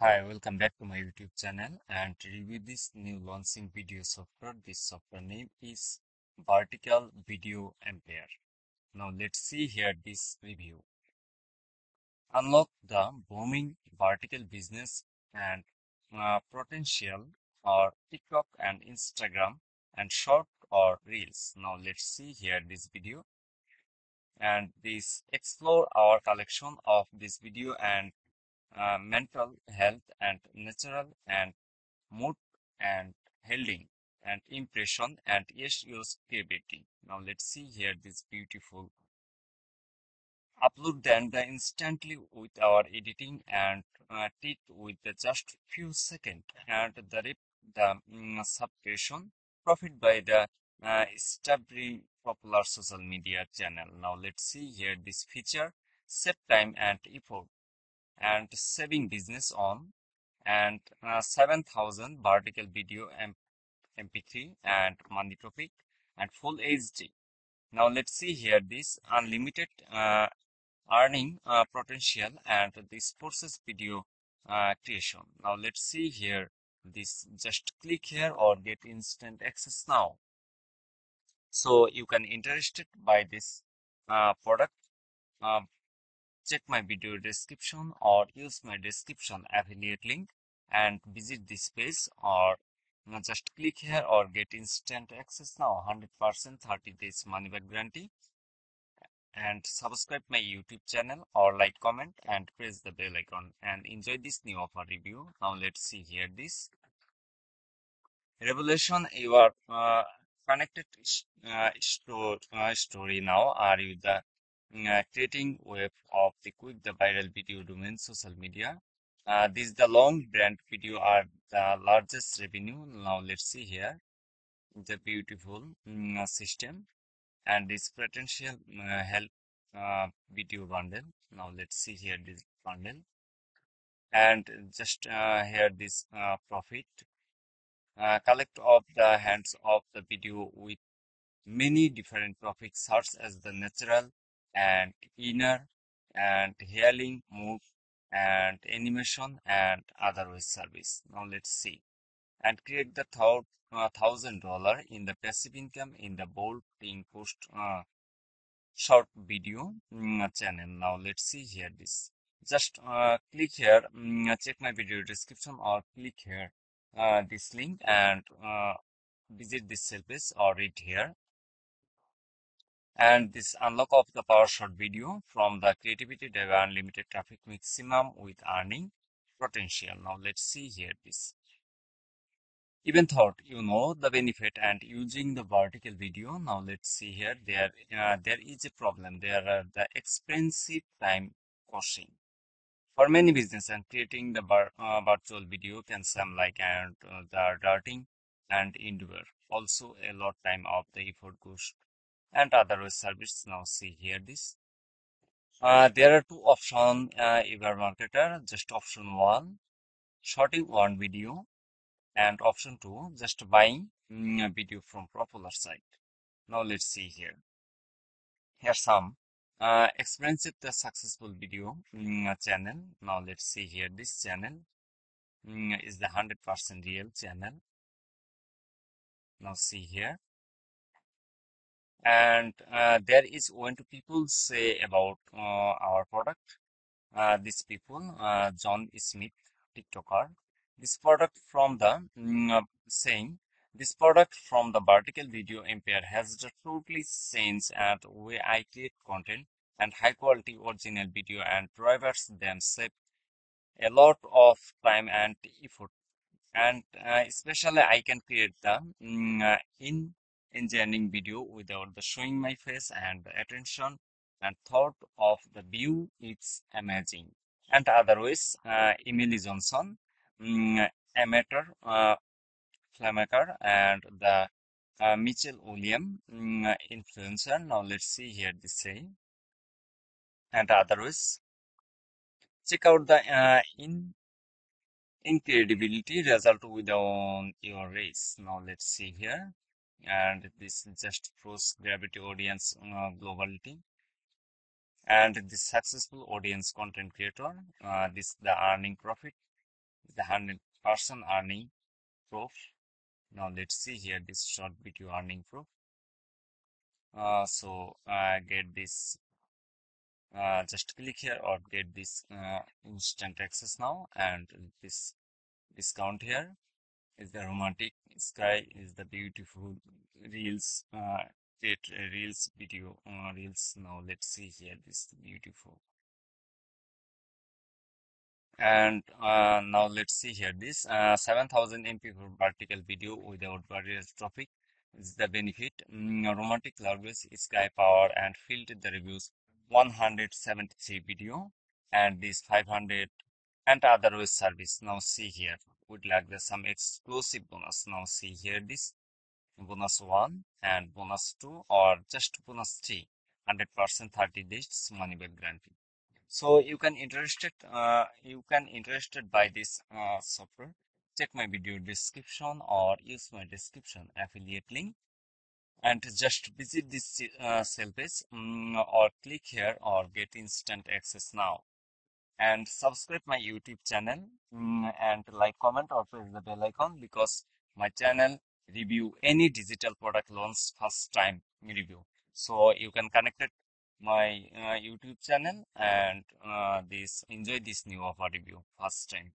Hi, welcome back to my YouTube channel and review this new launching video software. This software name is Vertical Video Empire. Now let's see here this review. Unlock the booming vertical business and uh, potential or TikTok and Instagram and short or reels. Now let's see here this video and this explore our collection of this video and uh, mental health and natural and mood and healing and impression and creativity now let's see here this beautiful upload then the instantly with our editing and uh, it with just few seconds and the rip the um, subscription profit by the uh, popular social media channel. Now let's see here this feature save time and effort and saving business on and uh, 7000 vertical video M mp3 and money topic and full hd now let's see here this unlimited uh, earning uh, potential and this forces video uh, creation. Now let's see here this. Just click here or get instant access now. So you can interested by this uh, product um, check my video description or use my description affiliate link and visit this page or just click here or get instant access now 100% 30 days money back guarantee. And subscribe my youtube channel or like comment and press the bell icon and enjoy this new offer review. Now let's see here this. Revelation you are uh, connected uh, store, uh, story now. Are you the uh, creating web of the quick the viral video domain social media. Uh, this the long brand video are the largest revenue. Now let's see here the beautiful um, system and this potential uh, help uh, video bundle. Now let's see here this bundle and just uh, here this uh, profit uh, collect of the hands of the video with many different profits such as the natural and inner and healing move and animation and other web service. Now let's see and create the thought uh, thousand dollar in the passive income in the bold thing post uh, short video mm, channel. Now let's see here this. Just uh, click here, mm, check my video description or click here uh, this link and uh, visit this service or read here and this unlock of the PowerShot video from the Creativity Dev Unlimited Traffic Maximum with Earning Potential. Now let's see here this. Even thought you know the benefit and using the vertical video. Now let's see here. There, uh, there is a problem. There are the expensive time costing. For many business and creating the uh, virtual video can seem like and uh, the darting and endure. Also a lot time of the effort goes and other service now see here this. Uh, there are two options uh, ever marketer just option one shooting one video and option two just buying mm, a video from popular site. Now let's see here. Here some uh, expensive the successful video mm, channel. Now let's see here this channel. Mm, is the 100% real channel. Now see here and uh, there is when people say about uh, our product. Uh, these people uh, john smith tiktoker. This product from the mm, saying this product from the Vertical Video Empire has totally sense and way i create content and high quality original video and drivers them save a lot of time and effort. And uh, especially i can create the mm, in engineering video without the showing my face and the attention and thought of the view. It's amazing. And otherwise uh, Emily Johnson um, amateur uh, and the uh, Mitchell William um, influencer. Now let's see here this say and otherwise check out the uh, in incredibility result without your race. Now let's see here and this just proves gravity audience uh, globality and this successful audience content creator uh, this the earning profit the 100 person earning proof. Now let's see here this short video earning proof. Uh, so uh, get this uh, just click here or get this uh, instant access now and this discount here is the romantic sky is the beautiful reels uh, it reels video uh, reels. Now let's see here this beautiful. And uh, now let's see here this uh, 7000 mp vertical video without various topic is the benefit. Mm, romantic language sky power and filtered the reviews 173 video and this 500 and other service. Now see here would like the some exclusive bonus now see here this bonus 1 and bonus 2 or just bonus 3 100% 30 days money back guarantee. So you can interested uh, you can interested by this uh, software. Check my video description or use my description affiliate link. And just visit this uh, sale page um, or click here or get instant access now and subscribe my youtube channel um, and like comment or press the bell icon because my channel review any digital product launch first time review. So you can connect it my uh, youtube channel and uh, this enjoy this new offer review first time